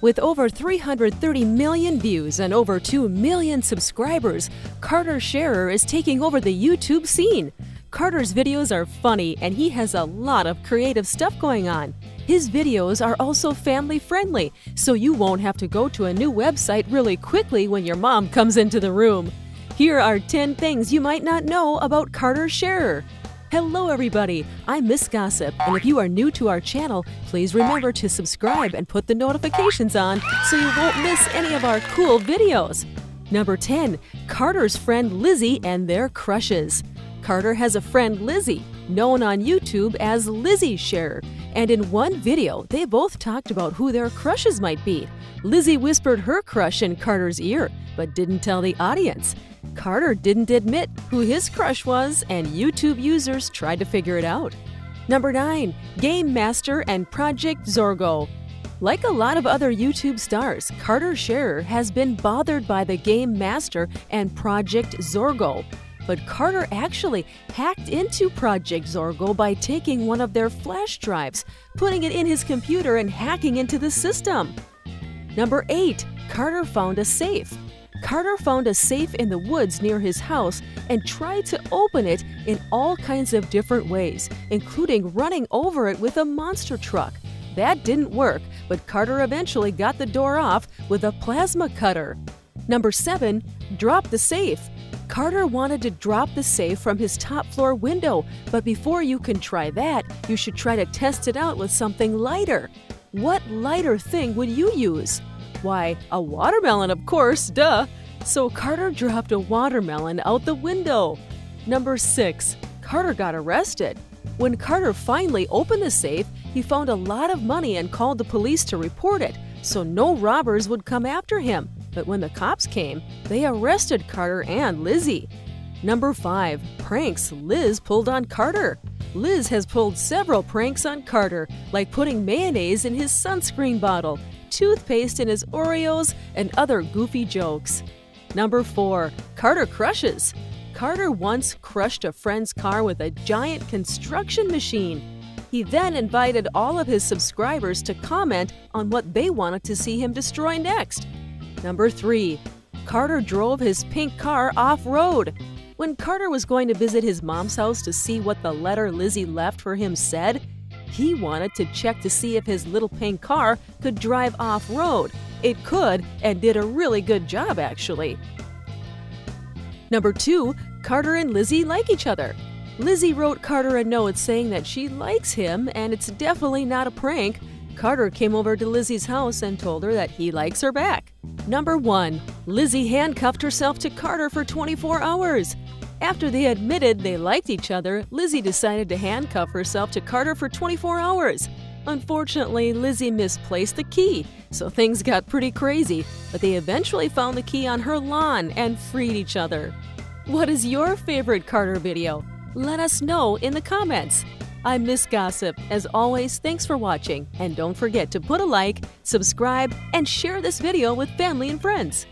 With over 330 million views and over 2 million subscribers, Carter Sharer is taking over the YouTube scene. Carter's videos are funny and he has a lot of creative stuff going on. His videos are also family friendly, so you won't have to go to a new website really quickly when your mom comes into the room. Here are 10 things you might not know about Carter Sharer. Hello, everybody. I'm Miss Gossip, and if you are new to our channel, please remember to subscribe and put the notifications on so you won't miss any of our cool videos. Number 10 Carter's friend Lizzy and their crushes. Carter has a friend Lizzy, known on YouTube as Lizzy Sharer, and in one video, they both talked about who their crushes might be. Lizzy whispered her crush in Carter's ear, but didn't tell the audience. Carter didn't admit who his crush was, and YouTube users tried to figure it out. Number 9. Game Master and Project Zorgo. Like a lot of other YouTube stars, Carter Sharer has been bothered by the Game Master and Project Zorgo. But Carter actually hacked into Project Zorgo by taking one of their flash drives, putting it in his computer, and hacking into the system. Number 8. Carter found a safe. Carter found a safe in the woods near his house and tried to open it in all kinds of different ways, including running over it with a monster truck. That didn't work, but Carter eventually got the door off with a plasma cutter. Number 7. Drop the safe. Carter wanted to drop the safe from his top floor window, but before you can try that, you should try to test it out with something lighter. What lighter thing would you use? Why, a watermelon, of course, duh. So Carter dropped a watermelon out the window. Number 6. Carter got arrested. When Carter finally opened the safe, he found a lot of money and called the police to report it, so no robbers would come after him. But when the cops came, they arrested Carter and Lizzy. Number 5. Pranks Liz pulled on Carter. Liz has pulled several pranks on Carter, like putting mayonnaise in his sunscreen bottle toothpaste in his Oreos, and other goofy jokes. Number 4. Carter Crushes Carter once crushed a friend's car with a giant construction machine. He then invited all of his subscribers to comment on what they wanted to see him destroy next. Number 3. Carter drove his pink car off road. When Carter was going to visit his mom's house to see what the letter Lizzy left for him said, he wanted to check to see if his little pink car could drive off road. It could, and did a really good job, actually. Number 2. Carter and Lizzy like each other. Lizzy wrote Carter a note saying that she likes him and it's definitely not a prank. Carter came over to Lizzy's house and told her that he likes her back. Number 1. Lizzy handcuffed herself to Carter for 24 hours. After they admitted they liked each other, Lizzy decided to handcuff herself to Carter for 24 hours. Unfortunately, Lizzy misplaced the key, so things got pretty crazy, but they eventually found the key on her lawn and freed each other. What is your favorite Carter video? Let us know in the comments. I'm Miss Gossip. As always, thanks for watching, and don't forget to put a like, subscribe, and share this video with family and friends.